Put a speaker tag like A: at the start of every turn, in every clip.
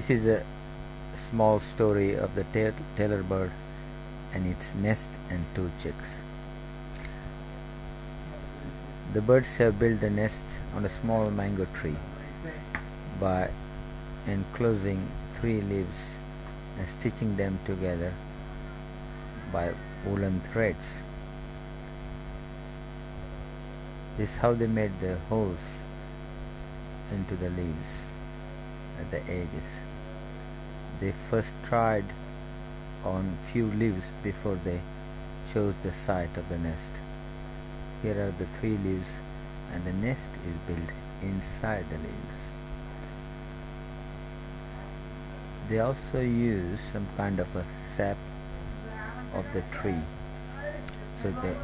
A: This is a small story of the tailor bird and its nest and two chicks. The birds have built a nest on a small mango tree by enclosing three leaves and stitching them together by woolen threads. This is how they made the holes into the leaves at the edges. They first tried on few leaves before they chose the site of the nest. Here are the three leaves and the nest is built inside the leaves. They also use some kind of a sap of the tree. So the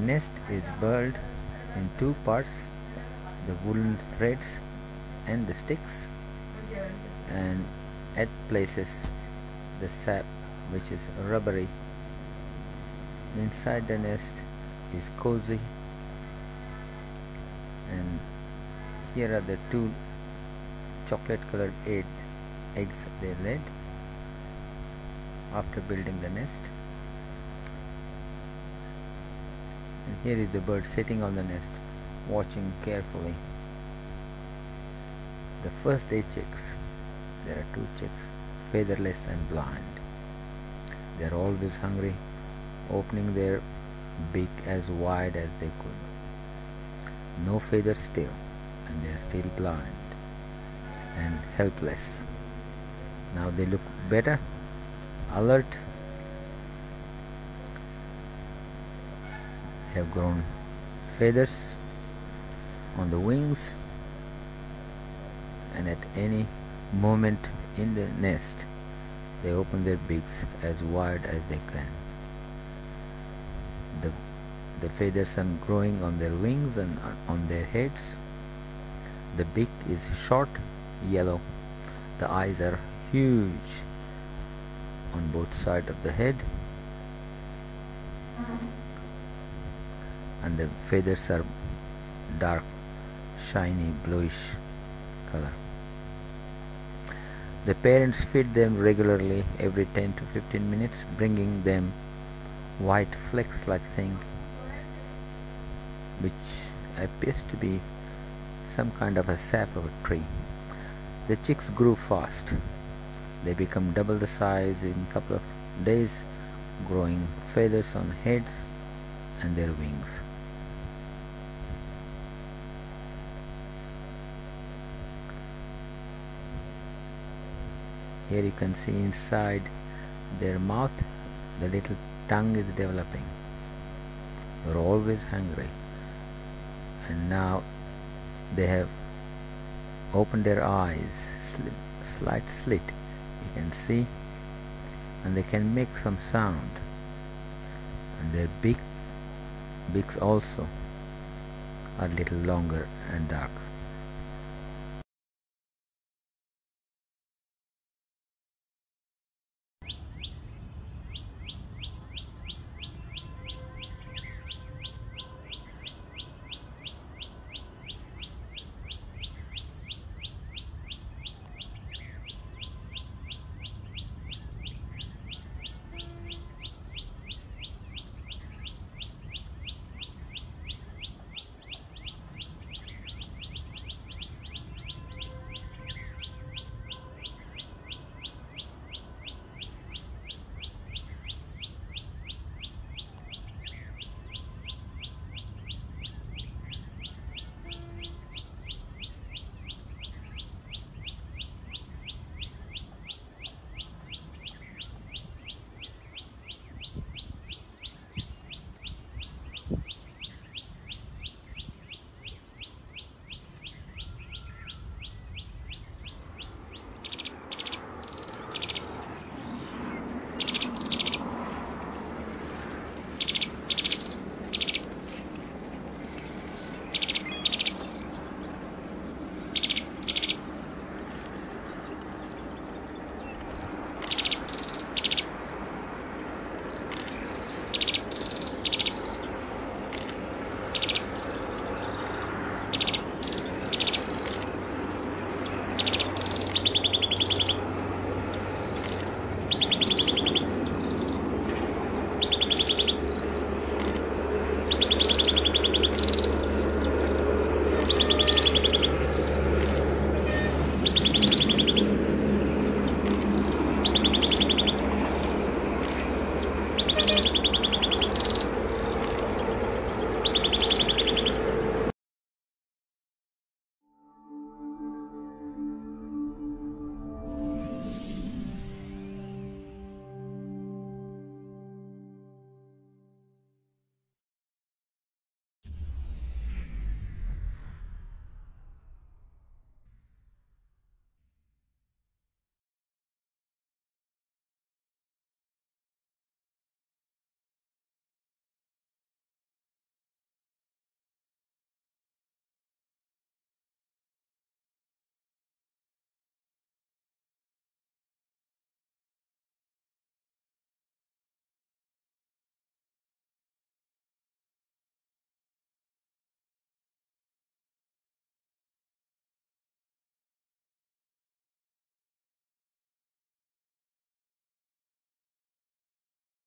A: nest is built in two parts, the woolen threads and the sticks and at places the sap which is rubbery. Inside the nest is cozy. And here are the two chocolate colored eight eggs they laid after building the nest. And here is the bird sitting on the nest watching carefully. The first eight chicks there are two chicks featherless and blind. They are always hungry opening their beak as wide as they could. No feathers still and they are still blind and helpless. Now they look better alert They have grown feathers on the wings and at any moment in the nest they open their beaks as wide as they can. The, the feathers are growing on their wings and on their heads. The beak is short, yellow. The eyes are huge on both sides of the head. And the feathers are dark, shiny, bluish color. The parents feed them regularly every 10 to 15 minutes, bringing them white flecks like thing which appears to be some kind of a sap of a tree. The chicks grew fast. They become double the size in a couple of days, growing feathers on heads and their wings. Here you can see inside their mouth the little tongue is developing. They're always hungry. And now they have opened their eyes, slit, slight slit, you can see, and they can make some sound. And their beak, beaks also are little longer and dark.